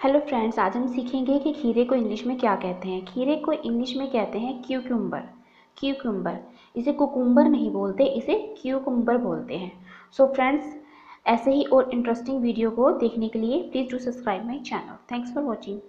Hello friends आज हम सीखेंगे कि खीरे को इंग्लिश में क्या कहते हैं। खीरे को इंग्लिश में कहते हैं क्यूक्यूम्बर क्यूक्यूम्बर इसे कुकुम्बर नहीं बोलते, इसे क्यूकुम्बर बोलते हैं। सो so फ्रेंड्स ऐसे ही और इंटरेस्टिंग वीडियो को देखने के लिए please do subscribe my channel thanks for watching